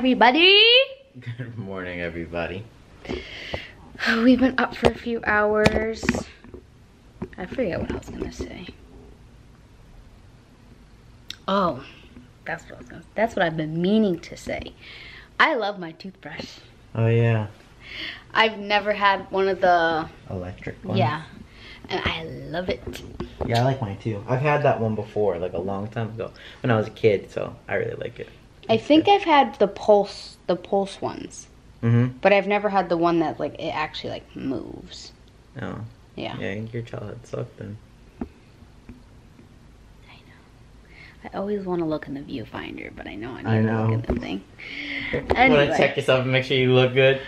everybody. Good morning, everybody. We've been up for a few hours. I forget what I was gonna say. Oh, that's what I was gonna. That's what I've been meaning to say. I love my toothbrush. Oh yeah, I've never had one of the electric ones. yeah, and I love it. Yeah, I like mine too. I've had that one before, like a long time ago when I was a kid, so I really like it. I think I've had the pulse, the pulse ones, Mm-hmm. but I've never had the one that like it actually like moves. Oh. Yeah. Yeah, your childhood sucked then. I know. I always want to look in the viewfinder, but I know I need I to look in the thing. I want to check yourself and make sure you look good.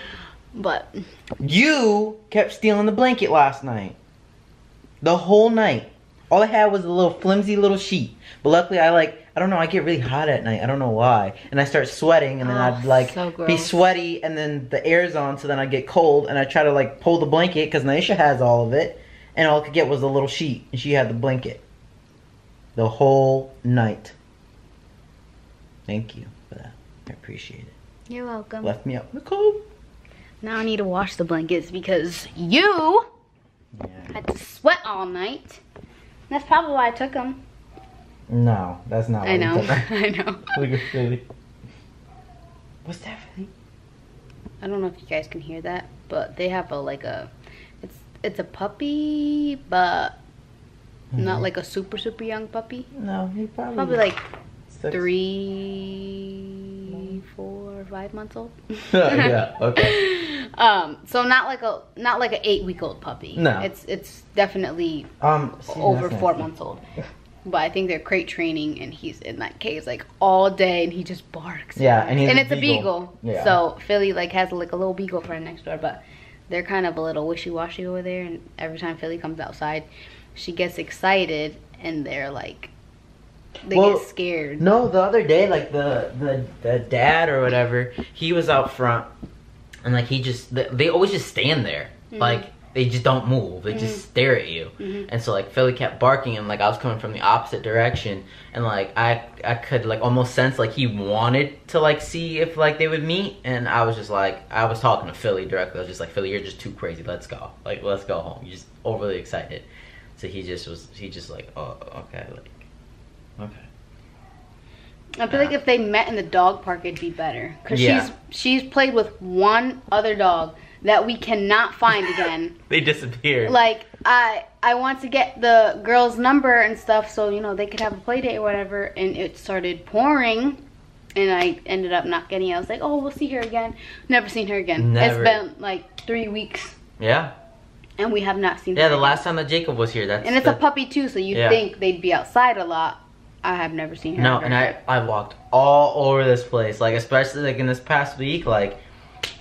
But You kept stealing the blanket last night. The whole night. All I had was a little flimsy little sheet. But luckily, I like, I don't know, I get really hot at night. I don't know why. And I start sweating, and then Oh, I'd like so be sweaty, and then the air's on, so then I get cold, and I try to like pull the blanket because Naisha has all of it, and all I could get was a little sheet, and she had the blanket. The whole night. Thank you for that. I appreciate it. you're welcome. Left me out in the cold. Now I need to wash the blankets because you Yeah. had to sweat all night. That's probably why I took them. No, that's not. I know. I know. Look at Filly. What's that, Filly? I don't know if you guys can hear that, but they have a like a it's it's a puppy, but not Mhm. like a super super young puppy. No, he probably. Probably like six. three, four, five months old. yeah. Okay. Um, so not like a not like an eight week old puppy. No. it's it's definitely Um. see, over four nasty. months old. But I think they're crate training, and he's in that cage like all day, and he just barks. Yeah, and he's and a it's a beagle. Yeah. So Filly like has like a little beagle friend next door, but they're kind of a little wishy washy over there. And every time Filly comes outside, she gets excited, and they're like, they Well, get scared. No, the other day, like the the the dad or whatever, he was out front, and like he just they, they always just stand there, Mhm. like they just don't move. They just stare at you. Mhm. And so like Filly kept barking, and like I was coming from the opposite direction, and like I I could like almost sense like he wanted to like see if like they would meet, and I was just like I was talking to Filly directly. I was just like Filly, you're just too crazy. Let's go. Like let's go home. You're just overly excited. So he just was he just like oh okay like okay. I feel like if they met in the dog park, it'd be better. Cause Yeah. she's she's played with one other dog that we cannot find again. They disappeared. like I I want to get the girl's number and stuff so you know they could have a play date or whatever and it started pouring and I ended up not getting it. I was like, "Oh, we'll see her again." Never seen her again. Never. It's been like 3 weeks yeah. and we have not seen Yeah, her. the again. last time that Jacob was here, that's And it's a puppy too, so you'd Yeah. think they'd be outside a lot. I have never seen her. No, and I I walked all over this place, like especially like in this past week, like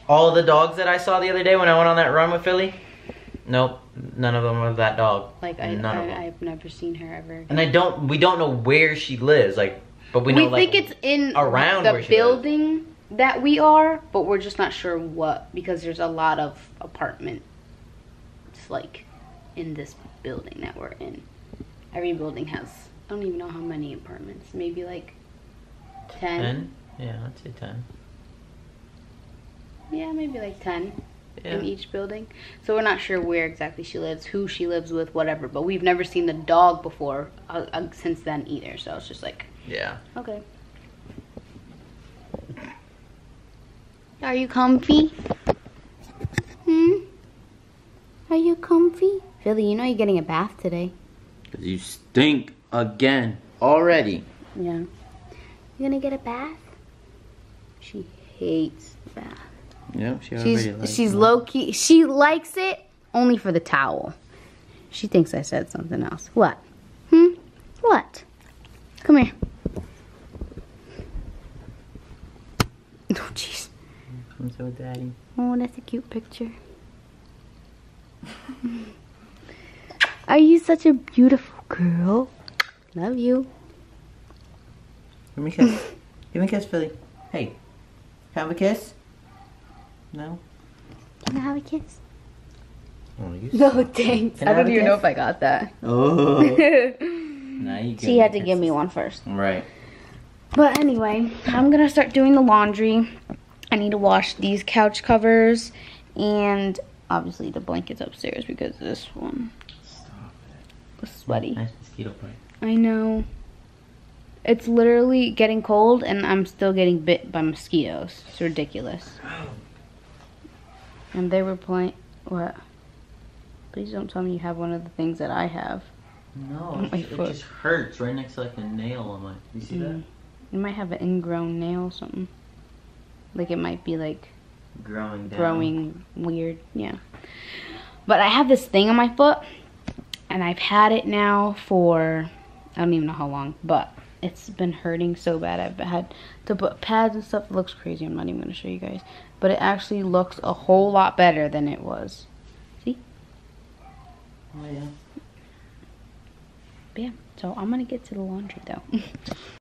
all the dogs that I saw the other day when I went on that run with Filly. Nope, none of them were that dog. like I, none of them. I I've never seen her ever. Again. and I don't, we don't know where she lives, like, but we know we like think it's in around the building that we are, but we're just not sure what because there's a lot of apartments like in this building that we're in. Every building has I don't even know how many apartments. Maybe like ten. ten. Yeah, I'd say ten. Yeah, maybe like ten Yeah. in each building. So we're not sure where exactly she lives, who she lives with, whatever. But we've never seen the dog before uh, uh, since then either. So it's just like Yeah. Okay. Are you comfy? Hmm? Are you comfy? Filly, you know you're getting a bath today. Cause you stink again already. Yeah. You gonna get a bath? She hates the bath. Yep, she She's she's low key. She likes it only for the towel. She thinks I said something else. What? Hmm? What? Come here. Oh jeez. I'm so daddy. Oh, that's a cute picture. Are you such a beautiful girl? Love you. Give me a kiss. Give me a kiss, Filly. Hey, have a kiss. No. Can I have a kiss? Oh, you No, thanks. Can I I don't a even know if I got that. Oh. now you she had to give me one first. Right. But anyway, I'm gonna start doing the laundry. I need to wash these couch covers and obviously the blankets upstairs because this one was sweaty. Nice mosquito bite. I know. It's literally getting cold and I'm still getting bit by mosquitoes. It's ridiculous. And they were playing. What? Please don't tell me you have one of the things that I have. No, my it, foot. just hurts right next to like a nail on my. You see Mm. You might have an ingrown nail or something. Like it might be like? Growing down. growing weird. Yeah. But I have this thing on my foot and I've had it now for I don't even know how long, but it's been hurting so bad. I've had to put pads and stuff. It looks crazy. I'm not even going to show you guys. But it actually looks a whole lot better than it was. See? Oh yeah. But yeah, so I'm going to get to the laundry though.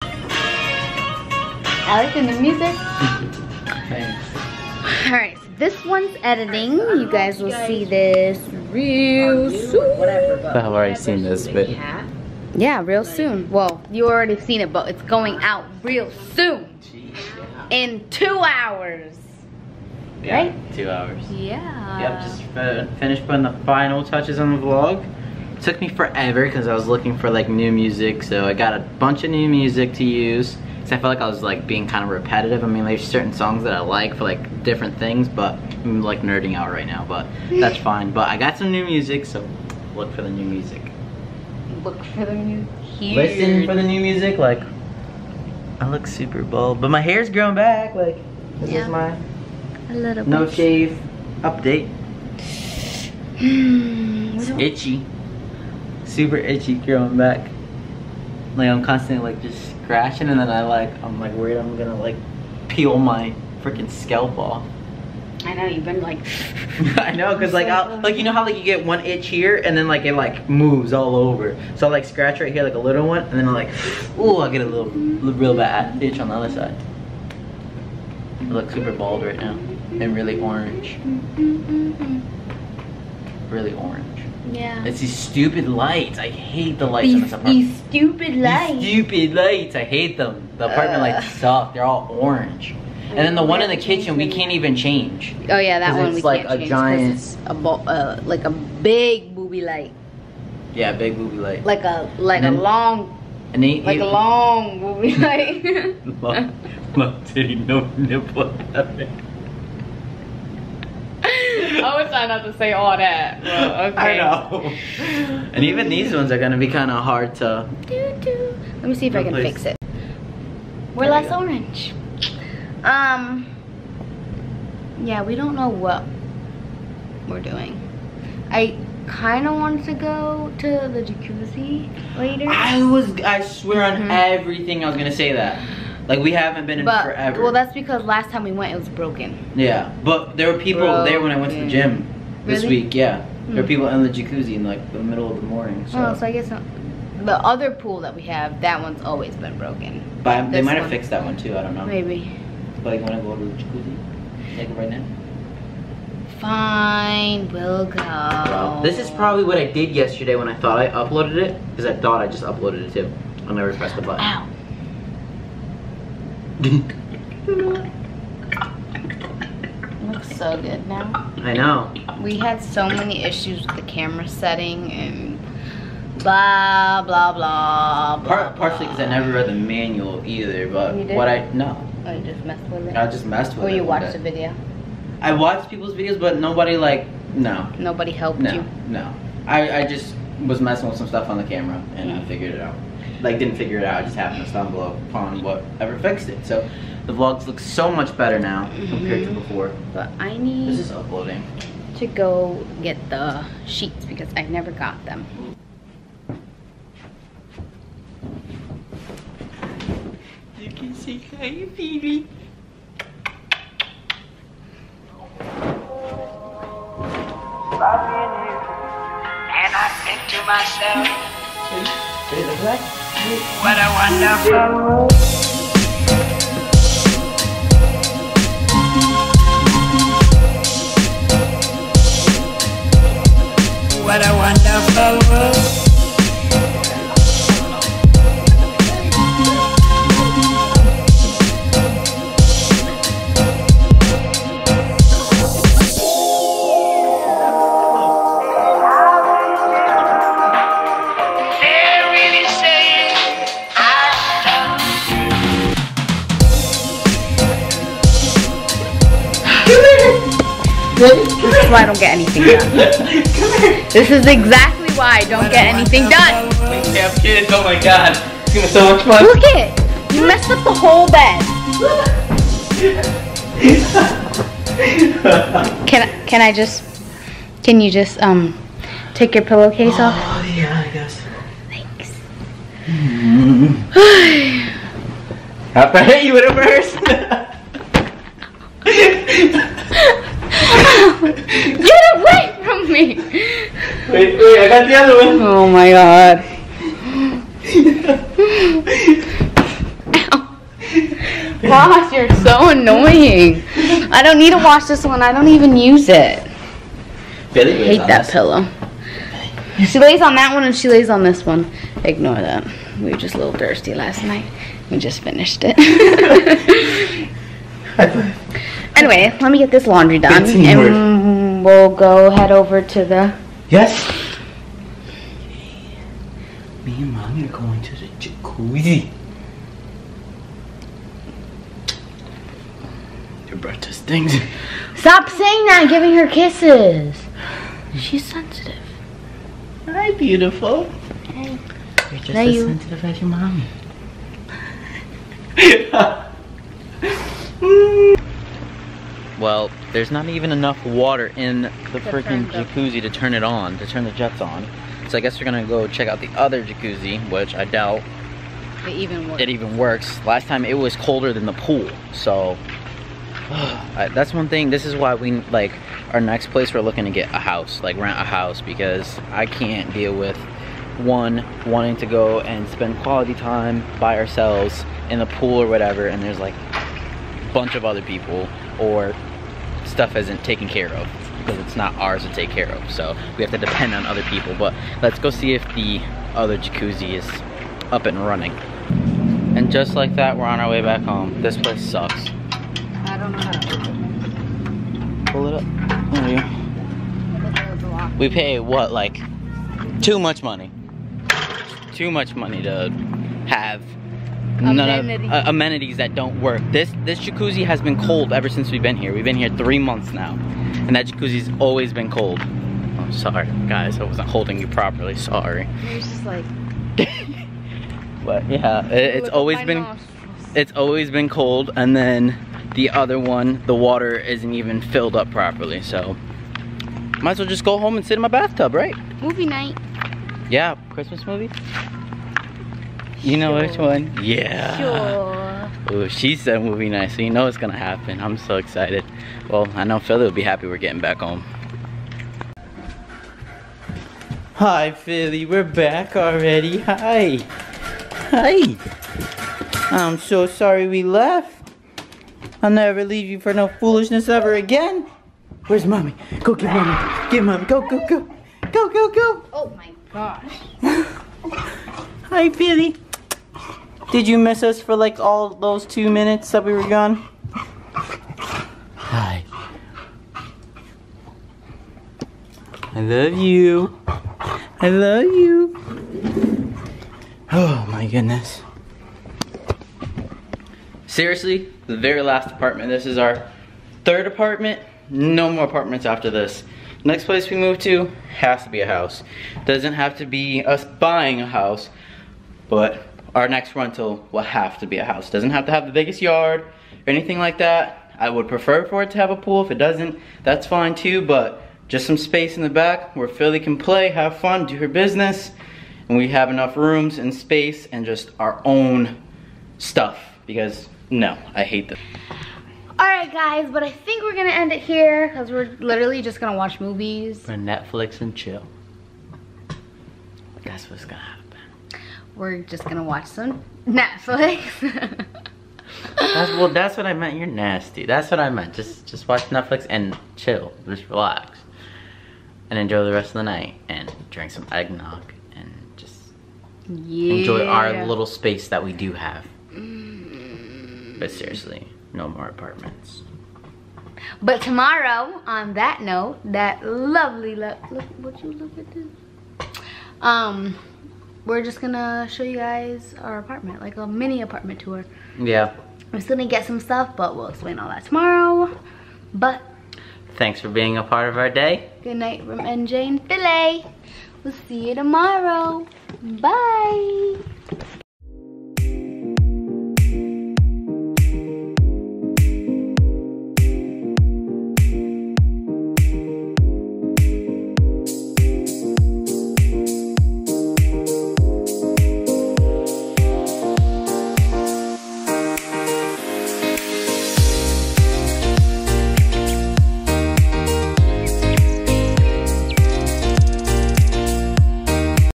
I like the new music. Thanks. Alright, so this one's editing. You guys will see this real soon. I've already seen this, but Yeah, real soon. Well, you already seen it, but it's going out real soon. In two hours. yeah, Right? two hours. Yeah. Yep, just fi- finished putting the final touches on the vlog. Took me forever because I was looking for like new music, so I got a bunch of new music to use. So I felt like I was like being kind of repetitive. I mean, there's certain songs that I like for like different things, but I'm like nerding out right now, but that's fine. But I got some new music, so look for the new music. Look for the new here. Listen for the new music, like I look super bald, but my hair's growing back. Like this Yeah. is my a little no bit. shave update. Hmm, It's itchy. Super itchy growing back. Like I'm constantly like just scratching and then I like I'm like worried I'm gonna like peel my freaking scalp off. I know you've been like. I know, cause like I'll, like you know how like you get one itch here and then like it like moves all over. So I like scratch right here like a little one and then I'm like, ooh I get a little, little real bad itch on the other side. I look super bald right now and really orange, really orange. Yeah. It's these stupid lights. I hate the lights in These, this apartment. these stupid lights. These stupid lights. I hate them. The apartment Ugh. lights suck. They're all orange. And then the one in the kitchen we can't even change. Oh yeah, that 'Cause one we like can't a change 'cause giant- it's a bo- uh, like a big booby light, Yeah, big booby light. like a like And a long And they like a long booby light. long, long titty, no nipple. I was trying not to say all that. But okay. I know. And even these ones are gonna be kind of hard to. Doo, doo. Let me see if I can Replace. fix it. We're There less orange. Um. Yeah, we don't know what we're doing. I kind of wanted to go to the jacuzzi later. I was. I swear on Mhm. everything I was gonna say that. Like we haven't been in but forever. well, that's because last time we went, it was broken. Yeah, but there were people Bro, there when I went to the gym this Really? week. Yeah, there were Hmm. people in the jacuzzi in like the middle of the morning. So, Oh, so I guess not. the other pool that we have, that one's always been broken. but they this might have one. fixed that one too. I don't know. Maybe. But you want to go to the jacuzzi? Like right now? Fine, we'll go. Well, this is probably what I did yesterday when I thought I uploaded it, because I thought I just uploaded it too. I never pressed the button. Ow. Looks so good now. I know. We had so many issues with the camera setting and blah blah blah. blah Part, partially because I never read the manual either, but You what I no, Oh, you just messed with it. I just messed with or it. you watched the video. I watched people's videos, but nobody like no, Nobody helped no, you. no. I I just was messing with some stuff on the camera and I figured it out. Like didn't figure it out. I just happened to stumble upon whatever fixed it. So the vlogs look so much better now compared to Mhm. before. But I need This is uploading. to go get the sheets because I never got them. And I think to myself, what a wonderful world. What a wonderful world. Get anything done. This is exactly why I don't get anything done. We have kids. Oh my god. It's gonna be so much fun. Look it! You messed up the whole bed. Can I, can I just, can you just, um, take your pillowcase off? Oh yeah, I guess. Thanks. Have to hit you with it first. Get away from me! wait, wait, I got the other one. Oh my god. Gosh, you're so annoying. I don't need to wash this one. I don't even use it. Filly, I hate that pillow. She lays on that one and she lays on this one. Ignore that. We were just a little thirsty last night. We just finished it. anyway, let me get this laundry done and we'll go head over to the. Yes. Me and mommy are going to the jacuzzi. Your breath just stings. Stop saying that, giving her kisses. She's sensitive. Hi, beautiful. Hey. You're just There as you- sensitive as your mommy. well, there's not even enough water in the freaking jacuzzi to turn it on, to turn the jets on. So I guess we're gonna go check out the other jacuzzi, which I doubt It even works. it even works. Last time it was colder than the pool, so I, that's one thing. This is why we like our next place. We're looking to get a house, like rent a house, because I can't deal with one wanting to go and spend quality time by ourselves in the pool or whatever, and there's like a bunch of other people or stuff isn't taken care of because it's not ours to take care of. So we have to depend on other people. But let's go see if the other jacuzzi is up and running. And just like that, we're on our way back home. This place sucks. I don't know how to Pull it up. Go. it. Lot. We pay what, like, too much money. Too much money to have none of Amenities. uh, amenities that don't work. This this jacuzzi has been cold ever since we've been here. We've been here three months now, and that jacuzzi's always been cold. Oh, sorry, guys, I wasn't holding you properly. Sorry, It's just like. but yeah, it, it's always been nostrils. it's always been cold, and then the other one, the water isn't even filled up properly. So might as well just go home and sit in my bathtub, right? Movie night. Yeah, Christmas movie. You know which one? Yeah. Sure. Ooh, she said movie night, so you know it's gonna happen. I'm so excited. Well, I know Filly will be happy we're getting back home. Hi, Filly. We're back already. Hi. Hi. I'm so sorry we left. I'll never leave you for no foolishness ever again. Where's mommy? Go get mommy. Get mommy. Go, go, go. Go, go, go. Oh my gosh. Hi, Filly. Did you miss us for like all those two minutes that we were gone? Hi. I love you. I love you. Oh my goodness. Seriously, the very last apartment. This is our third apartment. No more apartments after this. Next place we move to has to be a house. Doesn't have to be us buying a house, but our next rental will have to be a house. Doesn't have to have the biggest yard or anything like that. I would prefer for it to have a pool. If it doesn't, that's fine too, but just some space in the back where Filly can play, have fun, do her business, and we have enough rooms and space and just our own stuff because no, I hate this. Alright, guys, but I think we're gonna end it here because we're literally just gonna watch movies. For Netflix and chill. That's what's gonna happen. We're just gonna watch some Netflix. That's well. That's what I meant. You're nasty. That's what I meant. Just just watch Netflix and chill. Just relax, and enjoy the rest of the night, and drink some eggnog, and just yeah. enjoy our little space that we do have. But seriously, no more apartments. But tomorrow, on that note, that lovely look, look, would you look at this? Um, we're just gonna show you guys our apartment, like a mini apartment tour. Yeah. We're still gonna get some stuff, but we'll explain all that tomorrow. But Thanks for being a part of our day. Good night from NJ and Filly. We'll see you tomorrow.